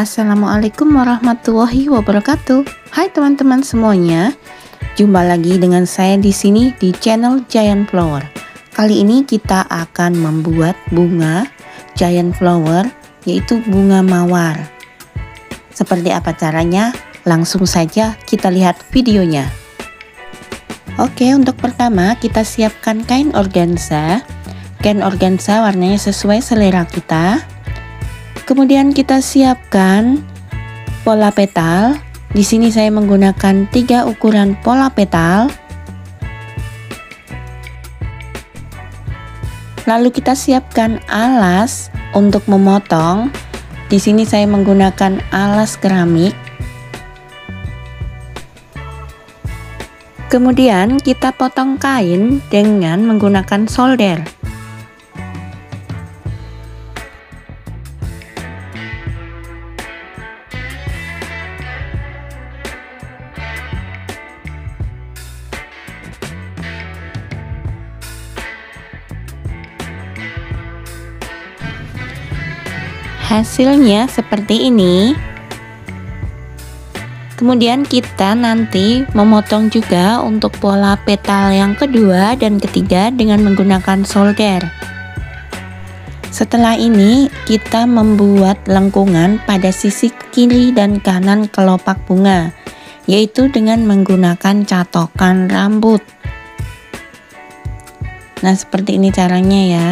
Assalamualaikum warahmatullahi wabarakatuh. Hai teman-teman semuanya. Jumpa lagi dengan saya di sini di channel Giant Flower. Kali ini kita akan membuat bunga Giant Flower yaitu bunga mawar. Seperti apa caranya? Langsung saja kita lihat videonya. Oke, untuk pertama kita siapkan kain organza. Kain organza warnanya sesuai selera kita. Kemudian kita siapkan pola petal. Di sini saya menggunakan tiga ukuran pola petal. Lalu kita siapkan alas untuk memotong. Di sini saya menggunakan alas keramik. Kemudian kita potong kain dengan menggunakan solder. Hasilnya seperti ini. Kemudian kita nanti memotong juga untuk pola petal yang kedua dan ketiga dengan menggunakan solder. Setelah ini kita membuat lengkungan pada sisi kiri dan kanan kelopak bunga yaitu dengan menggunakan catokan rambut. Nah seperti ini caranya ya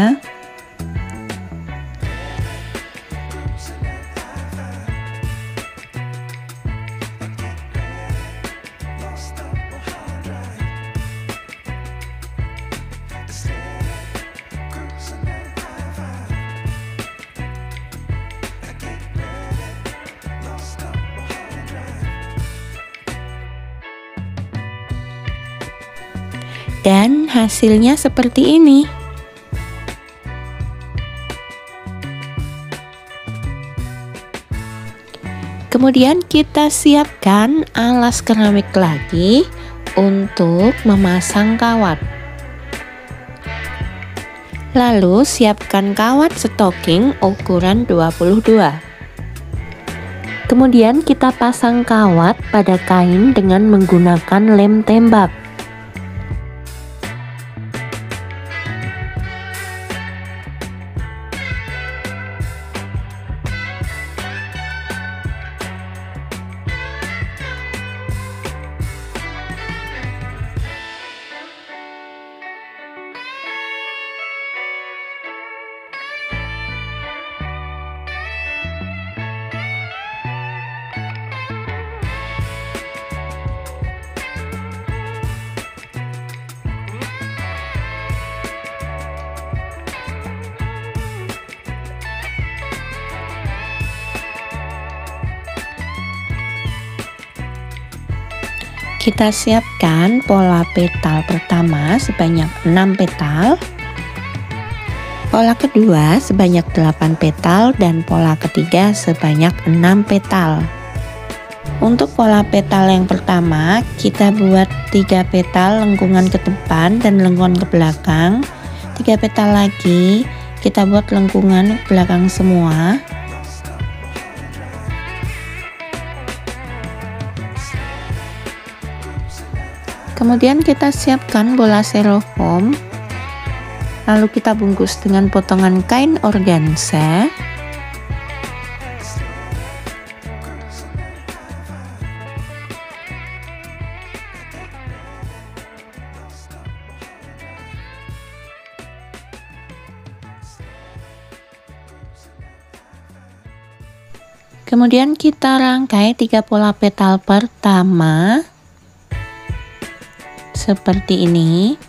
hasilnya seperti ini. Kemudian kita siapkan alas keramik lagi untuk memasang kawat. Lalu siapkan kawat stocking ukuran 22. Kemudian kita pasang kawat pada kain dengan menggunakan lem tembak. Kita siapkan pola petal pertama sebanyak 6 petal. Pola kedua sebanyak 8 petal dan pola ketiga sebanyak 6 petal. Untuk pola petal yang pertama kita buat 3 petal lengkungan ke depan dan lengkungan ke belakang. 3 petal lagi kita buat lengkungan belakang semua Kemudian kita siapkan bola styrofoam. Lalu kita bungkus dengan potongan kain organza. Kemudian kita rangkai tiga pola petal pertama seperti ini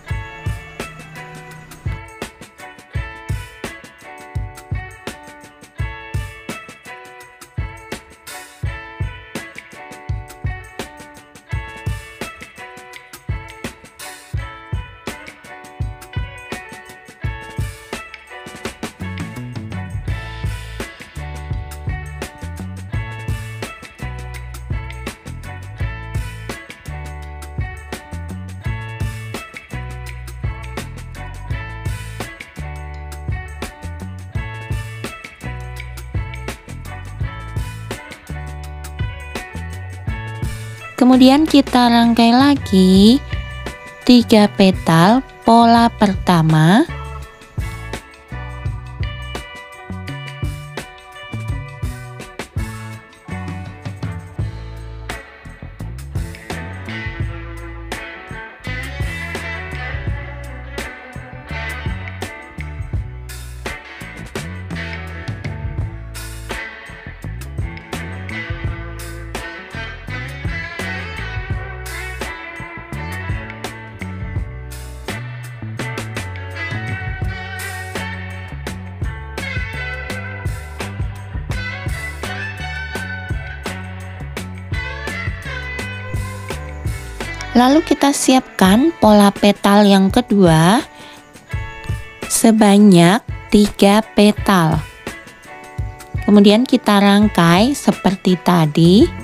Kemudian kita rangkai lagi tiga petal pola pertama Lalu kita siapkan pola petal yang kedua sebanyak 3 petal. Kemudian kita rangkai seperti tadi.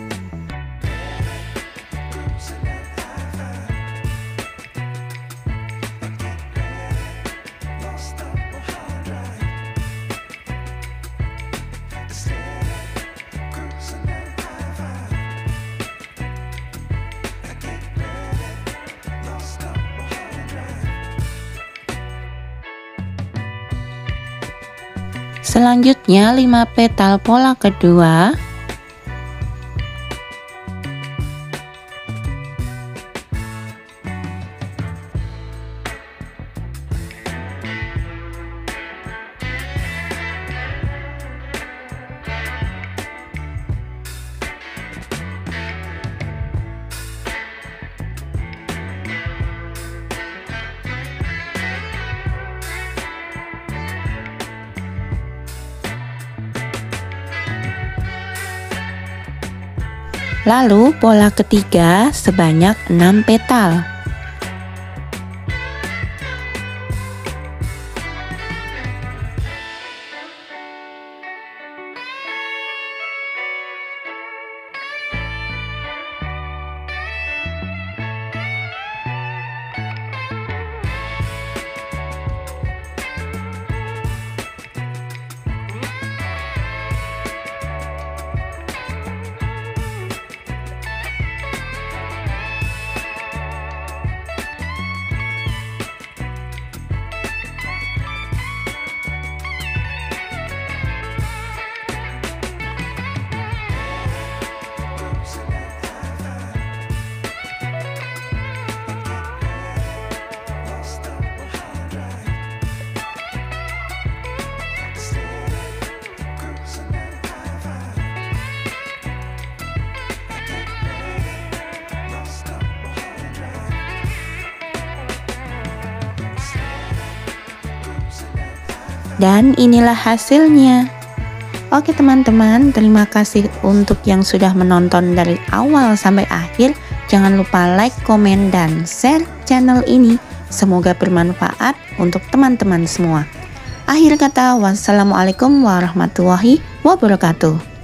Selanjutnya 5 petal pola kedua Lalu pola ketiga sebanyak 6 petal. Dan inilah hasilnya. Oke teman-teman, terima kasih untuk yang sudah menonton dari awal sampai akhir. Jangan lupa like, komen, dan share channel ini. Semoga bermanfaat untuk teman-teman semua. Akhir kata, wassalamualaikum warahmatullahi wabarakatuh.